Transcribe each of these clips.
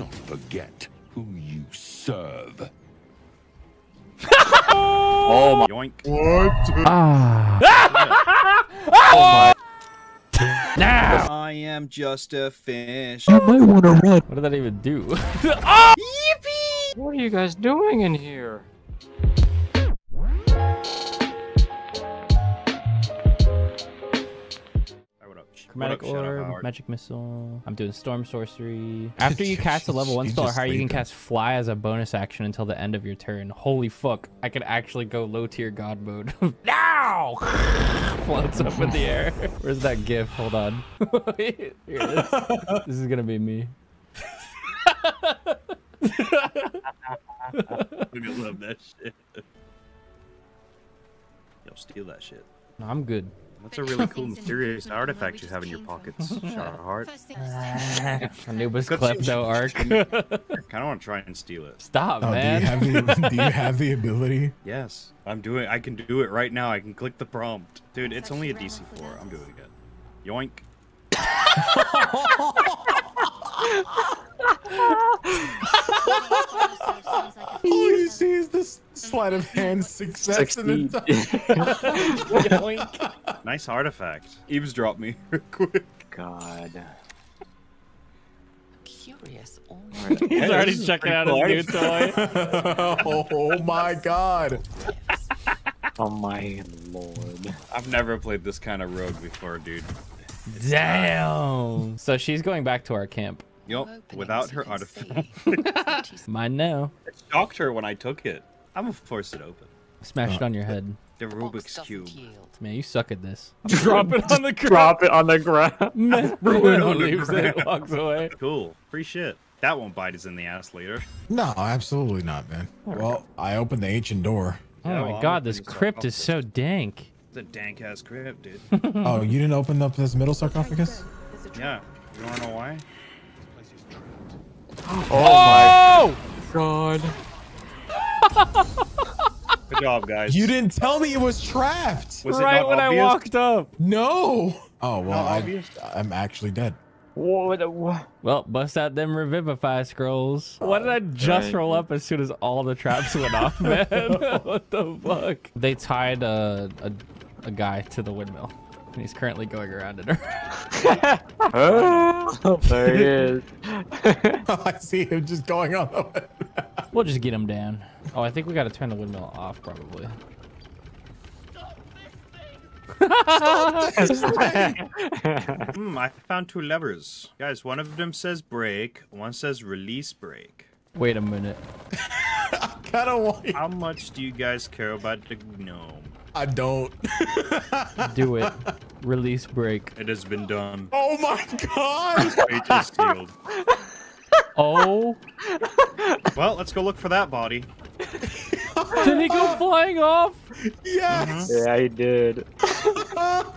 not forget who you serve. Oh my. Yoink. Ah. Now I am just a fish. You might want to run. What did that even do? oh! Yippee! What are you guys doing in here? Chromatic up, orb, magic missile. I'm doing storm sorcery. After you cast a level one spell or higher, you can them. cast fly as a bonus action until the end of your turn. Holy fuck! I could actually go low tier god mode. now floats up in the air. Where's that gif? Hold on. Here it is. This is gonna be me. I'm gonna love that shit. Yo, steal that shit. No, I'm good. That's a really cool mysterious artifact you have in your pockets, Shadowheart. Anubis Good Klepto arc. I kind of want to try and steal it. Stop, Oh, do you have the Do you have the ability? Yes, I'm doing. I can do it right now. I can click the prompt, dude. It's only a DC four. I'm doing it. Yoink. All you see is this sleight of hand success. and then- Yoink. Nice artifact. Eavesdrop me real quick. God. Curious. He's already checking out pretty his new toy. oh my god. Oh my lord. I've never played this kind of rogue before, dude. Damn. So she's going back to our camp. Yup, without her artifact. Mine now. It shocked her when I took it. I'm gonna force it open. Smash it uh, on your head. The Rubik's Cube. Man, you suck at this. Drop it on the ground. Drop it on the ground. Man, Ruin on the leaves it, walks away. Cool. Free shit. That won't bite us in the ass later. No, absolutely not, man. Well, I opened the ancient door. Oh Yeah, my well, god, this crypt is so dank. It's a dank ass crypt, dude. Oh, you didn't open up this middle sarcophagus? yeah. You wanna know why? Oh! My oh! god. Good job, guys. You didn't tell me it was trapped. Was it right when obvious? I walked up. No. Oh well, I, I'm actually dead. What? what? Well, bust out them revivify scrolls. Why did I just Right. roll up as soon as all the traps went off, man? what the fuck? They tied a, a, a guy to the windmill. And he's currently going around it. Oh, there he is. I see him just going on. the way. we'll just get him down. Oh, I think we gotta turn the windmill off, probably. Hmm, I found two levers. Guys, one of them says break, one says release break. Wait a minute. I kind of want. How much do you guys care about the gnome? I don't. Do it. Release break. It has been done. oh my god. Fate is sealed. Oh, Well, let's go look for that body. did he go flying off? yes. yeah, he did.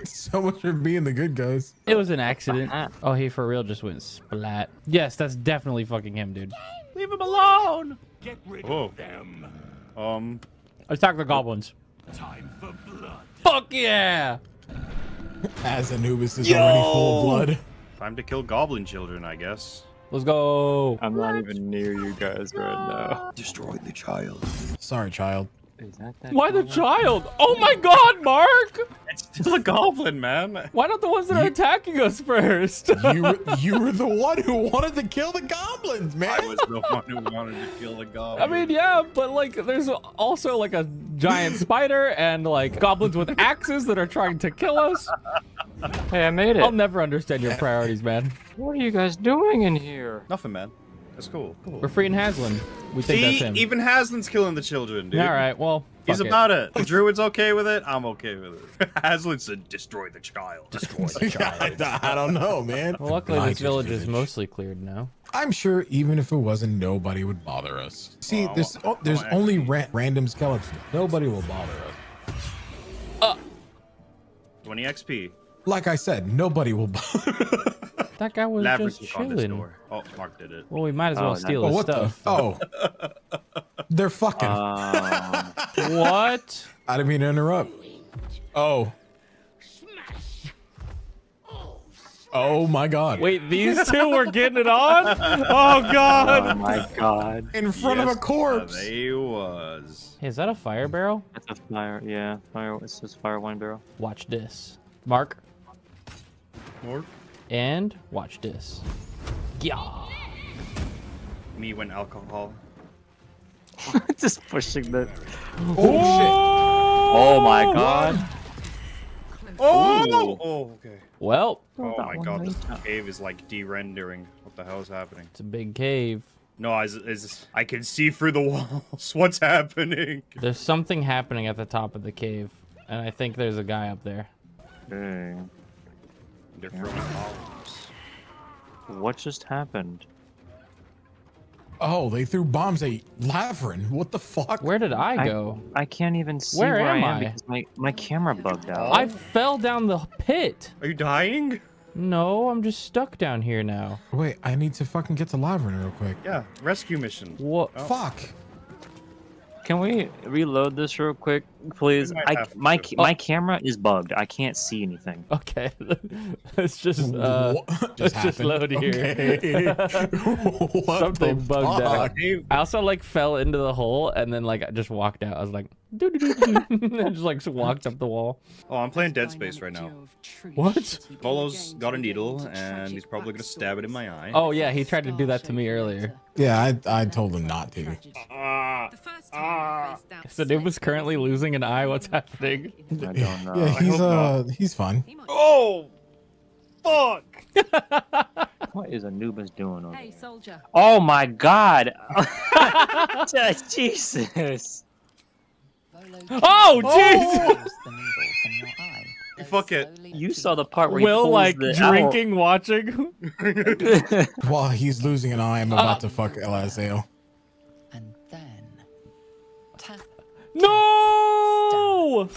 so much for being the good guys. It was an accident. Oh, he for real just went splat. Yes, that's definitely fucking him, dude. Leave him alone. Get rid Whoa. of them. Um, Attack the goblins. Time for blood. Fuck yeah! As Anubis is already full of blood. time to kill goblin children, I guess. Let's go. I'm not even near you guys right now. Destroy the child. Sorry, child. Is that that? Why the child? Oh my god, Mark! It's still a goblin, man. Why not the ones that are attacking us first? You were- you were the one who wanted to kill the goblins, man. I was the one who wanted to kill the goblins. I mean, yeah, but like, there's also like a giant spider and like goblins with axes that are trying to kill us. Hey, I made it. I'll never understand your priorities, man. What are you guys doing in here? nothing, man. That's cool. We're freeing Halsin. We think that's See, him. even Halsin's killing the children, dude. All right, well, He's it. about it. The druid's okay with it. I'm okay with it. Halsin said, "Destroy the child." Destroy the child. I don't know, man. Well, luckily Nice this village is mostly cleared now. I'm sure even if it wasn't, nobody would bother us. See, Well, there's oh, there's oh, well, only ra- random skeletons. Nobody will bother us. 20 XP. Like I said, nobody will bother. That guy was Laverick just chilling. door. Oh, Mark did it. Well, we might as well Oh, steal oh, his what stuff. the? Oh, they're fucking. Um, What? I didn't mean to interrupt. Oh, Oh my god. Wait, these two were getting it on? Oh god. Oh my god. In front of a corpse. They was. Hey, is that a fire barrel? That's a fire. Yeah, fire. It says fire wine barrel. Watch this. Mark. More And watch this. Yeah. me when alcohol. Just pushing the. Oh Oh, oh my god. Oh, oh okay. Well, Oh my god, this there. cave is like de-rendering. What the hell is happening? it's a big cave. No, I, is, I can see through the walls. What's happening? There's something happening at the top of the cave, and I think there's a guy up there. Okay. They're throwing bombs. What just happened? Oh, they threw bombs at Lavrin. What the fuck? Where did I I- go? I can't even see Where where, am I am I? because my, my camera bugged out. I fell down the pit. Are you dying? No, I'm just stuck down here now. Wait, I need to fucking get to Lavrin real quick. Yeah, rescue mission. What? Oh. Fuck. Can we reload this real quick, please? I my to. ca- my camera is bugged. I can't see anything. Okay, let's just uh, What let's just happened? load here. Okay. Something bugged out. fuck? Hey, I also like fell into the hole and then like I just walked out. I was like, and just like walked up the wall. oh, I'm playing Dead Space right now. What? Volo's got a needle, and he's probably gonna stab it in my eye. Oh yeah, he tried to do that to me earlier. Yeah, I, I told him not to. Ah, ah. So Noob is currently losing an eye. What's happening? I don't know. Yeah, he's hope uh he's fine. Oh, fuck! What is Anubis doing over Hey, there? soldier. Oh my god! Jesus! Oh jeez! Fuck it. You saw the part where he Will pulls like the owl- drinking, watching. While he's losing an eye, I'm about to fuck Lae'zel. And then tap. No!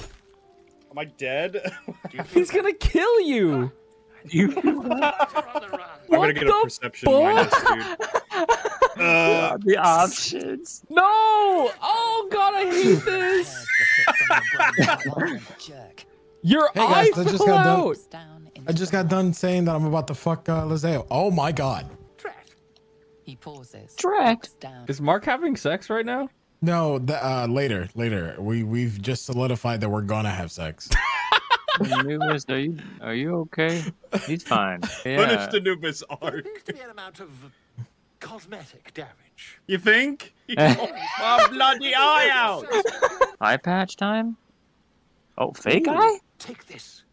Am I dead? He's gonna kill you. You I'm gonna get a perception minus, dude. Uh, the options. No! Oh god, I hate this. Jerk. Your Hey, eye guys, I just fell got done- out. Down I just got done saying that I'm about to fuck uh, Lae'zel. Oh my god. He pauses. Drac. Is Mark having sex right now? No, th- uh, later, later. We we've just solidified that we're gonna have sex. Anubis, are you are you okay? He's fine. Punish Yeah. the Anubis arc. Cosmetic damage. You think? My bloody eye out! Eye patch time? Oh, fake Ooh. eye? Take this.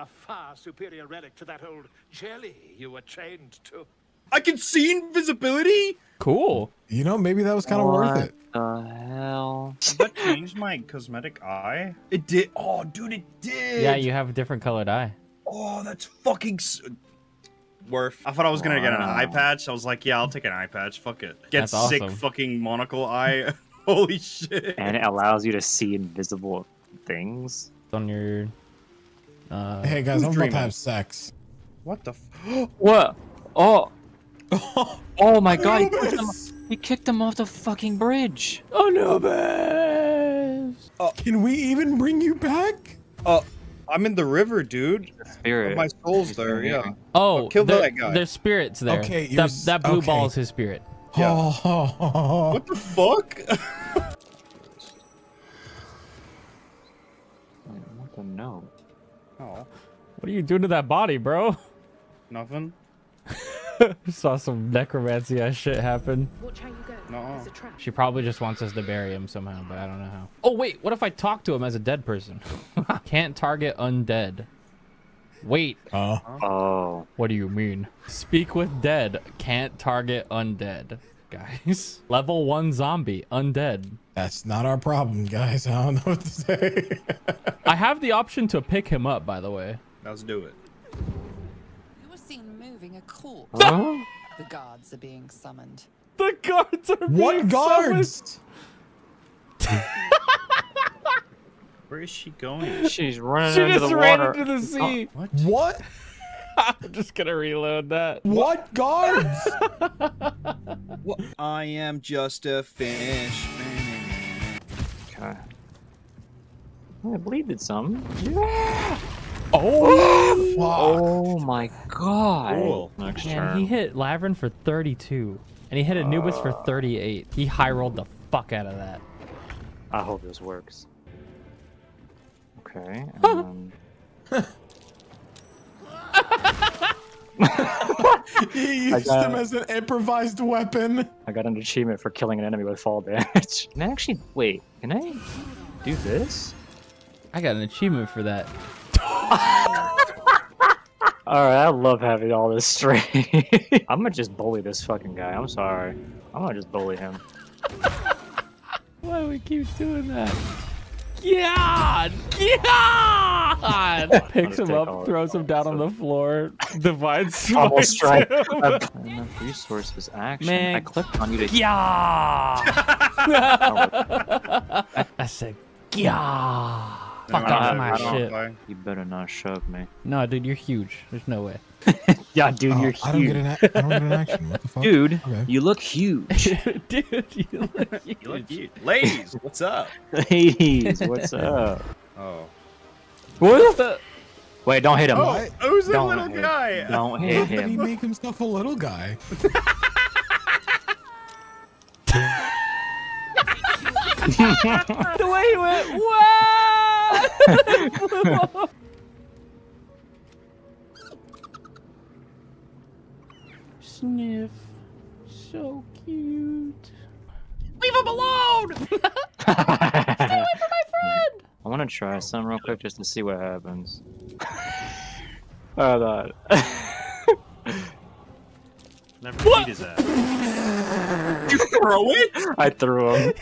A far superior relic to that old jelly you were trained to. I can see invisibility? Cool. You know, maybe that was kind of worth What it. the hell? Did that change my cosmetic eye? It did. Oh, dude, it did. Yeah, you have a different colored eye. Oh, that's fucking s- worth. I thought I was gonna get an eye patch. I was like, yeah, I'll take an eye patch. Fuck it. Get That's sick awesome. fucking monocle eye. Holy shit. And it allows you to see invisible things. On your. Uh, Hey guys, I'm about to have sex. What the? F- What? Oh. Oh my god, he kicked, him, he kicked him off the fucking bridge. Oh no, Anubis! Can we even bring you back? uh, I'm in the river, dude. Spirit. My soul's there. Yeah. Oh, kill that guy. There's spirits there. Okay, you're that, that blue okay. ball is his spirit. Yeah. Oh, What the fuck? What the no? oh, What are you doing to that body, bro? nothing. Saw some necromancy ass shit happen. Watch how you go. Nuh-uh. There's a trap. She probably just wants us to bury him somehow, but I don't know how. Oh wait, what if I talk to him as a dead person? Can't target undead. Wait, Uh, Oh. what do you mean? Speak with dead. Can't target undead. Guys, level one zombie, undead. that's not our problem, guys. I don't know what to say. I have the option to pick him up, by the way. Let's do it. You were seen moving a corpse. Huh? The guards are being summoned. The guards are being what summoned. guards? Where is she going? She's running She into just the ran water. into the oh, sea. What? What? I'm just gonna reload that. What guards? What? I am just a fish. Okay. I bleeded some. Oh, fuck. Oh my god. Cool. Next Man, turn. he hit Lavrin for 32. And he hit Anubis for 38. He high rolled the fuck out of that. I hope this works. Okay. Um, He used got- him as an improvised weapon. I got an achievement for killing an enemy with fall damage. Can I actually wait? Can I do this? I got an achievement for that. All right, I love having all this straight. I'm gonna just bully this fucking guy. I'm sorry. I'm gonna just bully him. Why do we keep doing that? God! God! Picks him up, throws him down on the floor, divides Combo smites strike. him. Resources action. Man. I clicked on you to. Yeah! I said, yeah! Fuck off my I shit. play. You better not shove me. No, dude, you're huge. There's no way. Yeah, dude, Oh, you're I don't get huge. an. I don't get an action. What the fuck? Dude, Okay. you look huge. dude, you look huge. You look cute. Ladies, what's up? Ladies, what's up? Oh. What the? Wait, don't hit him. Oh, what? Who's the Don't little hit- guy? Don't How hit did he make himself a little guy? The way he went, what? Sniff. So cute. Leave him alone! Stay away from my friend! I want to try some real quick just to see what happens. Hold on. Never beat his ass. you throw it? I threw him.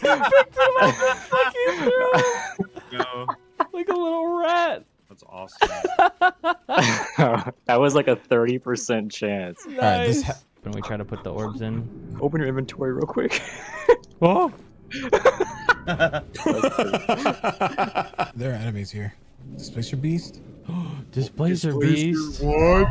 No. like a little rat. That's awesome. that was like a 30% chance. Nice. right, this ha- when we try to put the orbs in. Open your inventory real quick. Oh! there are enemies here. Displace your beast. Displacer beast. What?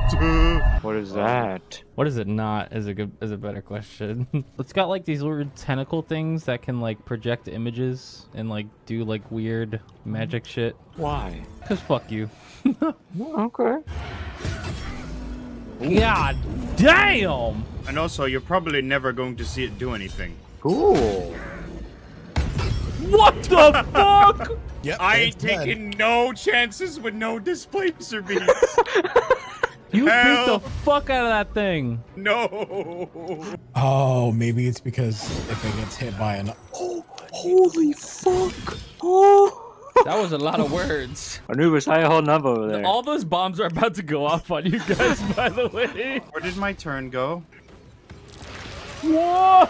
What is that? What is it not? Is a good is a better question. it's got like these weird tentacle things that can like project images and like do like weird magic shit. Why? Cause fuck you. Okay. God damn! And also, you're probably never going to see it do anything. Cool. What the fuck? Yep. I it's ain't taking no chances with no displacer beast. You beat the fuck out of that thing. no. Oh, maybe it's because if it gets hit by an. Oh, Holy fuck. Oh. That was a lot of words. Anubis, how you holding up over there? All those bombs are about to go off on you guys, by the way. Where did my turn go? Whoa!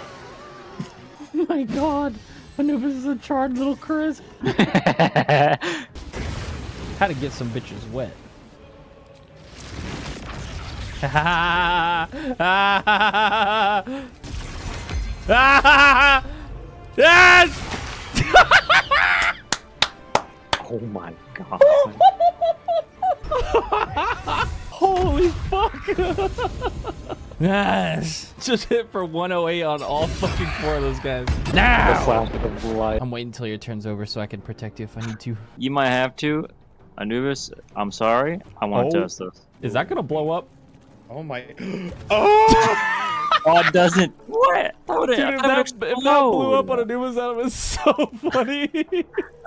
Oh my god. Anubis is a charred little crisp. Had to get some bitches wet. yes! oh my god. Holy fuck! yes! Just hit for 108 on all fucking four of those guys. Now! flash of light. I'm waiting until your turn's over so I can protect you if I need to. You might have to. Anubis, I'm sorry. I want to Oh. test this. Is that gonna blow up? Oh my. Oh! Oh, it doesn't. What? I would Dude, if have that, if that blew up on Anubis, that was so funny.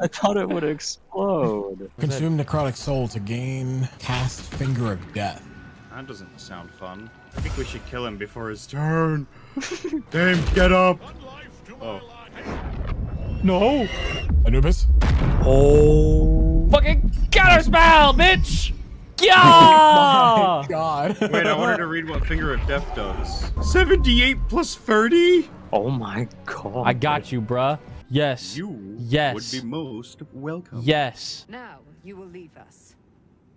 I thought it would explode. Consume necrotic soul to gain cast finger of death. That doesn't sound fun. I think we should kill him before his turn. Dame, get up! Oh. no! Anubis. Oh. Fucking counter spell, bitch! Yeah! My God. Wait, I wanted to read what Finger of Death does. 78 plus 30? Oh my god. I got you, bruh. Yes. You Yes. would be most welcome. Yes. Now you will leave us.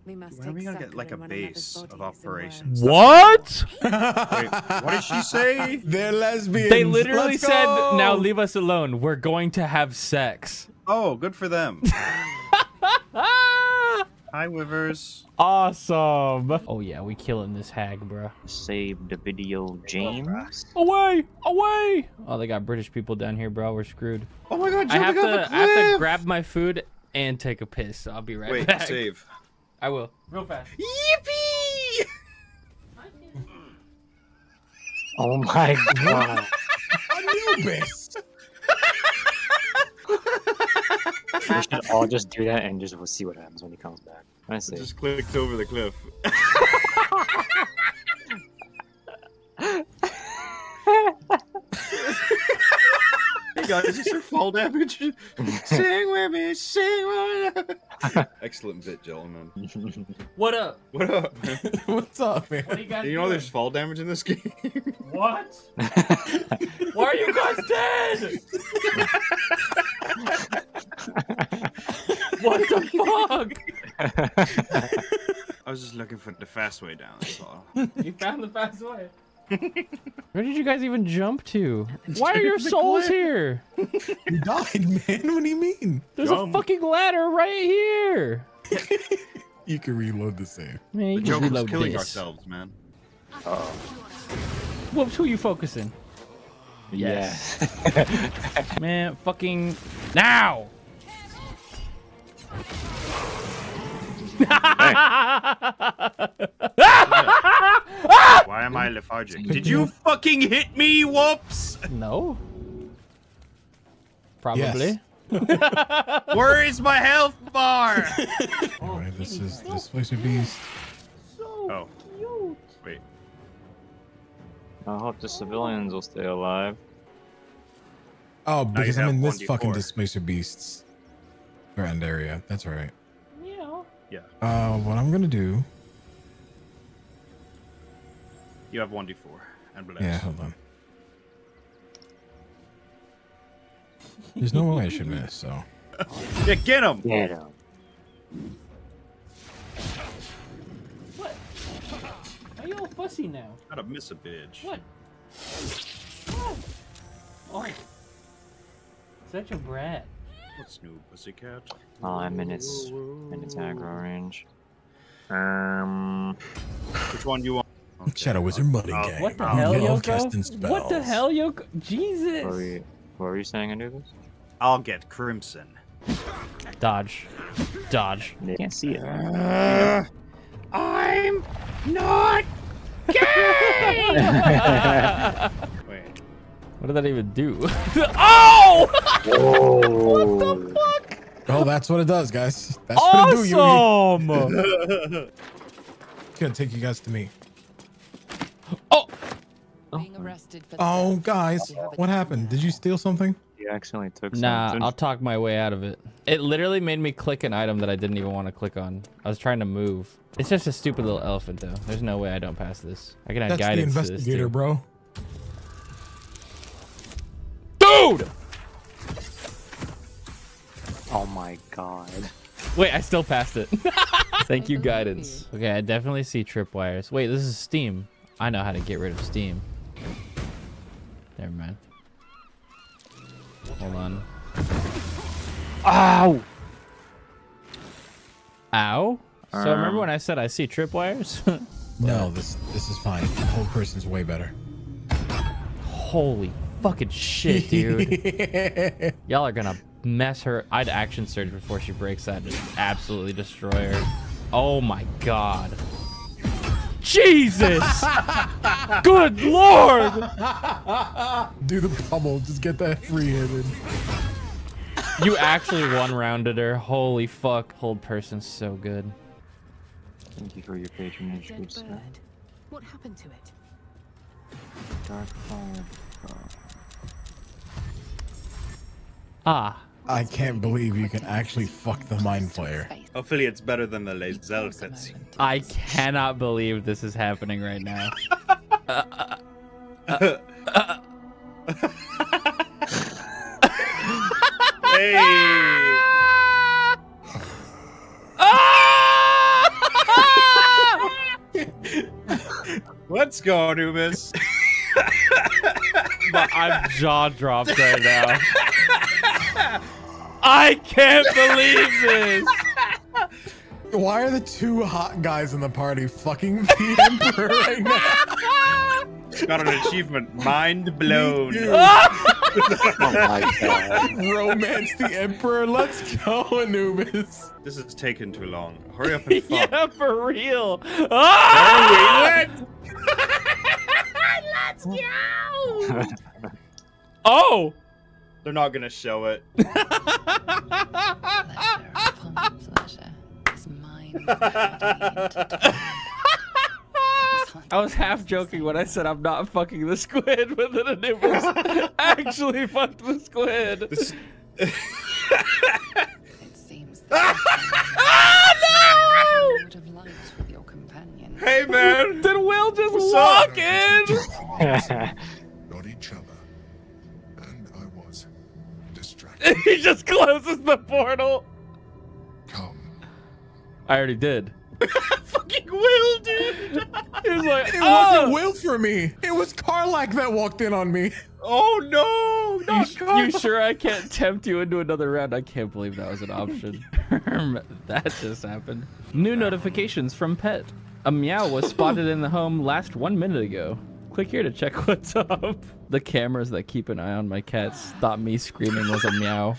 We must When are take we gonna get like a in one another's base of operations? What? Wait, what did she say? They're lesbians. They literally Let's said, go! now leave us alone. We're going to have sex. Oh, good for them. Hi, Wivers. Awesome. Oh, yeah, we killing this hag, bruh. Save the video, James. Away! Away! Oh, they got British people down here, bro. We're screwed. Oh my god, I have to, off a I have to grab my food and take a piss. So I'll be right Wait, back. Wait, save. I will. Real fast. Yippee! Oh my god. Anubis. We should all just do that and just we'll see what happens when he comes back. I see. Just clicked over the cliff. hey guys, is this your fall damage? sing with me, sing with me. Excellent bit, gentlemen. What up? What up? What's up, man? What are you guys you know there's fall damage in this game? What? Why are you guys dead? What the fuck? I was just looking for the fast way down, that's all. You found the fast way. Where did you guys even jump to? Why are your souls here? You died, man. What do you mean? There's Jump. a fucking ladder right here. You can reload the save. Man, you The can joke was reload killing this. ourselves, man. Uh, whoops, who are you focusing? yeah. Man, fucking now! Why am I lethargic? Did you fucking hit me, whoops? no. Probably. Where is my health bar? Alright, this is this Displacer Beast. Oh. Wait. I hope the civilians will stay alive. Oh, because I'm in this 1d4. fucking Displacer Beasts grand area. That's right. Yeah. Uh, what I'm gonna do? You have 1d4 and bless. Yeah, hold on. There's no way I should miss. So Yeah, get him! Get him. What? Are you all fussy now? Gotta miss a bitch. What? What? Oh. Such a brat. What's new, pussycat? Oh, I'm in its in its aggro range. Um, Which one do you want? Okay. Shadow Wizard Money Oh, Gang. What the hell, yeah, Yoko? What the hell, Yoko? Jesus! what were you, what were you saying, Anubis? I'll get Crimson. Dodge. Dodge. They can't see it. I'm not Wait. What did that even do? oh! Oh, Oh, that's what it does, guys. That's what it do. You, Awesome! it's gonna take you guys to me. oh! Being arrested for Oh, guys, You have a what happened? Did you steal something? you accidentally took Nah, something. I'll talk my way out of it. It literally made me click an item that I didn't even want to click on. I was trying to move. It's just a stupid little elephant, though. There's no way I don't pass this. I can add That's the guidance to this, investigator, bro. Dude! Oh my god. Wait, I still passed it. Thank you, guidance. Okay, I definitely see tripwires. Wait, this is Steam. I know how to get rid of Steam. Never mind. Hold on. Ow! Ow? So remember Um. when I said I see tripwires? No, this this is fine. The whole person's way better. Holy fucking shit, dude. Y'all are gonna mess her. I'd action surge before she breaks that. Just absolutely destroy her. Oh my god. Jesus! Good lord! Do the pummel. Just get that free hit. You actually one rounded her. Holy fuck. Hold person's so good. Thank you for your patronage, good sir. What happened to it? Dark cloud. Ah. I can't believe you can actually fuck the mind flayer. Hopefully it's better than the Lae'zel cutscene. I cannot believe this is happening right now. Hey! Let's go, Anubis. But I'm jaw dropped right now. I can't believe this. Why are the two hot guys in the party fucking the emperor right now? Got an achievement. Mind blown. Oh my god. Romance the Emperor. Let's go, Anubis. This is taking too long. Hurry up and fuck. yeah, for real. Ah! Oh! They're not gonna show it. Pleasure upon pleasure is mine. intertwined. I was half joking when I said I'm not fucking the squid, but then Anubis actually fucked the squid. This- It seems that you would have liked with your companion. hey man! Did Will just What's walk up? in? he just closes the portal. Come. I already did. Fucking Will, dude! He was like, It oh! wasn't ah! Will for me. It was Karlach that walked in on me. Oh no! You, Not sh- Carl. you sure I can't tempt you into another round? I can't believe that was an option. that just happened. New notifications from Pet. A meow was spotted in the home last one minute ago. Click here to check what's up. The cameras that keep an eye on my cats thought me screaming was a meow.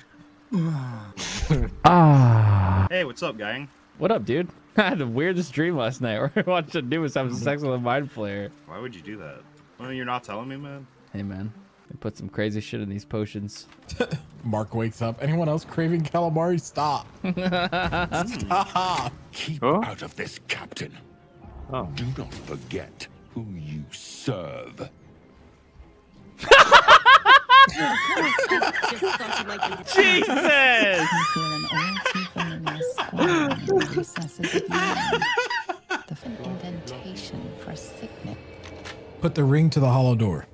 ah. Hey, what's up, gang? What up, dude? I had the weirdest dream last night where I watched Anubis having sex with a mind flayer. Why would you do that? Well, you're not telling me, man. Hey, man. They put some crazy shit in these potions. Mark wakes up. Anyone else craving calamari? Stop. Stop. Keep Oh? out of this, Captain. Oh. Do not forget who you serve. Jesus! Feeling all too familiar squirming in the recesses of your mind. The f- indentation for a signet. Put the ring to the hollow door.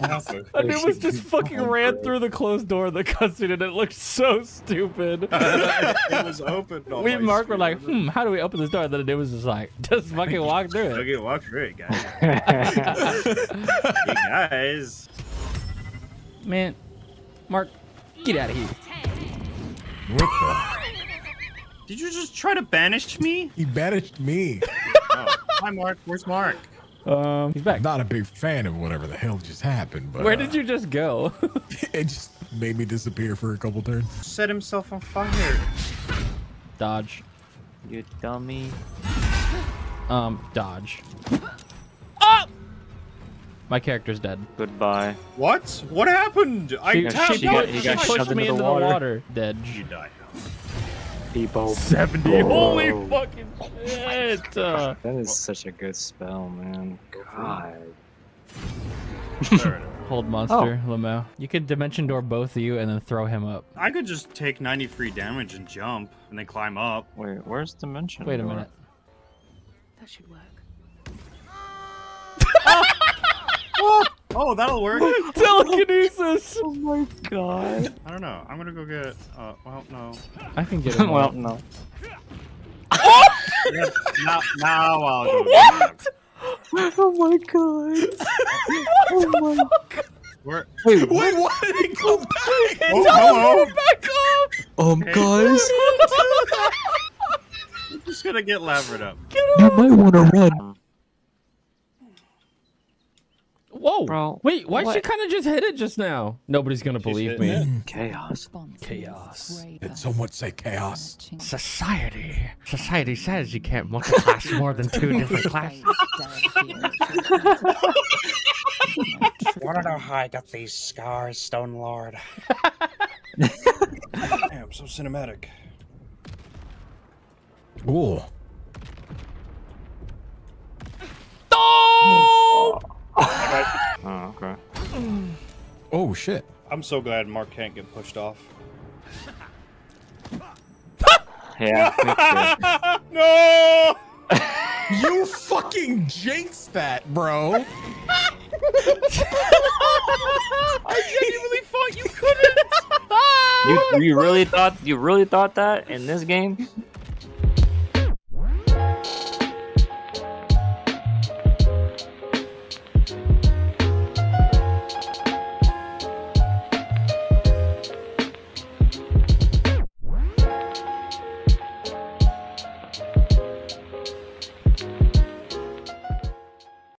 Anubis just fucking ran through the closed door of the cutscene and it looked so stupid. it was open. we and Mark were like, hmm, how do we open this door? And then Anubis was just like, just fucking walk through it. Okay, walk through it, guys. hey, guys. Man, Mark, get out of here. What the? Did you just try to banish me? He banished me. Oh. Hi, Mark. Where's Mark? Um, he's back. Not a big fan of whatever the hell just happened, but Where uh, did you just go? It just made me disappear for a couple turns. Set himself on fire. dodge. you dummy. Um, dodge. Oh! My character's dead. Goodbye. What? What happened? I tapped she, got- put- you she pushed me into into the the water. water. Dead. You died. People. 70. Holy Whoa. fucking shit. Uh, That is such a good spell, man. God. Hold monster, Lamau. You could dimension door both of you and then throw him up. I could just take 90 free damage and jump, and then climb up. Wait, where's Dimension? Wait a Door? minute. That should work. Oh, that'll work. Telekinesis! Oh my god. I don't know. I'm gonna go get. Uh, well, no. I can get him well, up. no. Yeah, now, now I'll go. What? Oh my god. oh my. Where? Wait, Wait, why did he come back? Oh, hello. Back up! um, guys, I'm just gonna get lavered up. you might want to run. Whoa! Bro, Wait, why she what? kind of just hit it just now? Nobody's gonna believe me. it. Chaos. Response Chaos. Did someone say chaos? Society. Society says you can't multi-class more than two different classes. Wanna know how I got these scars, Stone Lord? Damn, so cinematic. Cool. Oh shit. I'm so glad Mark can't get pushed off. Yeah, no! You fucking jinxed that, bro. I genuinely thought you couldn't. You, you really thought you really thought that in this game?